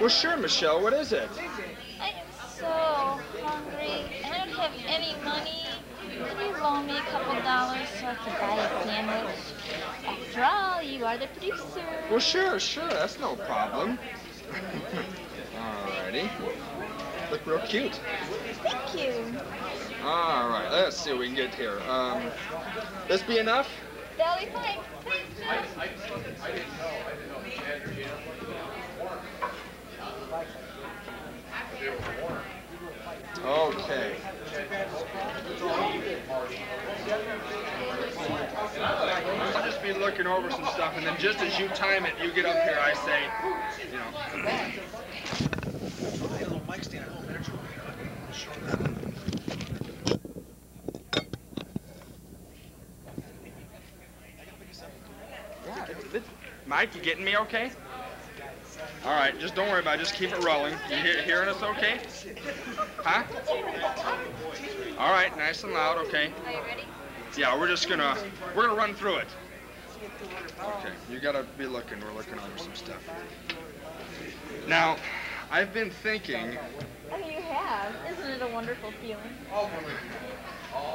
Well, sure, Michelle. What is it? I am so hungry, and I don't have any money. Can you loan me a couple dollars so I can buy a sandwich? After all, you are the producer. Well, sure, sure. That's no problem. Alrighty. Look real cute. Thank you. All right, let's see what we can get here. Um, this be enough? That'll be fine. Okay. I'll just be looking over some stuff, and then just as you time it, you get up here, I say, you know. Yeah, it's, it's, Mike, you getting me okay? Right, just don't worry about it. Just keep it rolling. You hear, hearing us okay? Huh? All right, nice and loud, okay. Are you ready? Yeah, we're just gonna, we're gonna run through it. Okay, you gotta be looking. We're looking over some stuff. Now, I've been thinking, Oh, you have. Isn't it a wonderful feeling? Oh,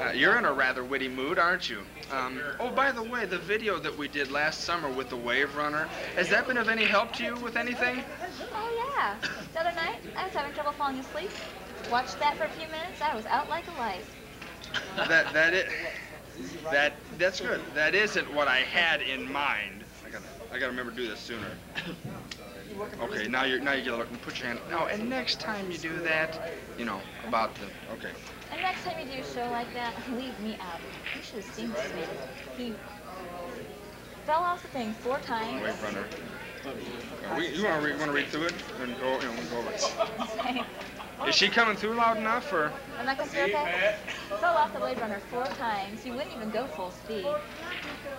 uh, you're in a rather witty mood, aren't you? Um, oh, by the way, the video that we did last summer with the Wave Runner, has that been of any help to you with anything? Oh, yeah. The other night, I was having trouble falling asleep. Watched that for a few minutes. I was out like a light. That that it that that's good. That isn't what I had in mind. I gotta I gotta remember to do this sooner. Okay, now you're now you gotta look and put your hand. No, and next time you do that, you know about the okay. And next time you do a show like that, leave me out. You should have seen this man. He fell off the thing four times. Runner. Uh, we, you want to read, through it and go you know go over it. Is she coming through loud enough or? I'm not gonna say okay. Fell off the Wave Runner four times. He wouldn't even go full speed.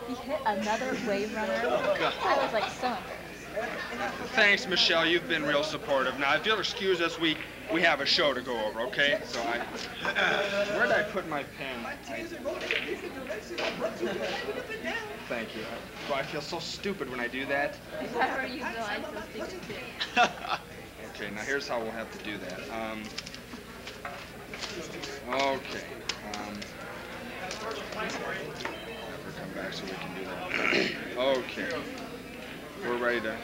He hit another Wave Runner. Oh, I was like so embarrassed. Thanks, Michelle. You've been real supportive. Now, if you'll excuse us, we we have a show to go over, okay? So I. Where did I put my pen? I- Thank you. Boy, I feel so stupid when I do that. I were you, feel stupid. Okay, now here's how we'll have to do that. Um, okay. Um, her come back so we can do that. okay. We're ready to.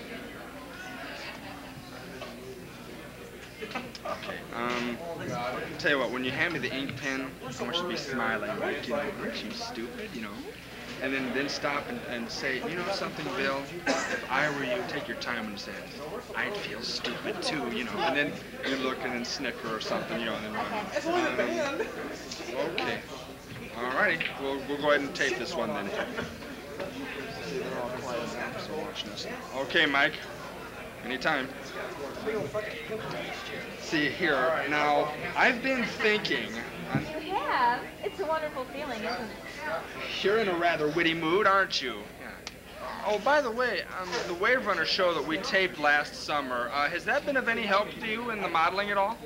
Okay. Um, tell you what, when you hand me the ink pen, I want you to be smiling, like, you know, aren't you stupid, you know? And then, then stop and, and say, you know something, Bill? If I were you, take your time and say, I'd feel stupid too, you know. And then you look and then snicker or something, you know, and then. Um, okay. Alrighty. We'll, we'll go ahead and tape this one then. All. Okay, Mike. Anytime. See here. Now, I've been thinking. I'm, You have. It's a wonderful feeling, isn't it? you're in a rather witty mood, aren't you? Oh, by the way, um, the Wave Runner show that we taped last summer, uh, has that been of any help to you in the modeling at all?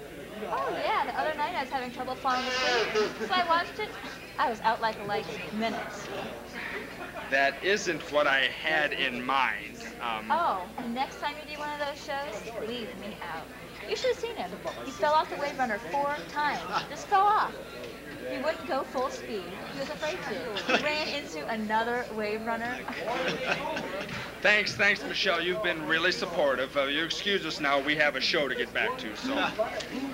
Oh yeah, the other night I was having trouble falling asleep. So I watched it. I was out like a light in minutes. That isn't what I had in mind. Um, Oh, and next time you do one of those shows, leave me out. You should have seen him. He fell off the Wave Runner four times. Just fell off. He wouldn't go full speed. He was afraid to. He ran into another Wave Runner. Thanks, thanks, Michelle. You've been really supportive. Uh, you excuse us now. We have a show to get back to. So,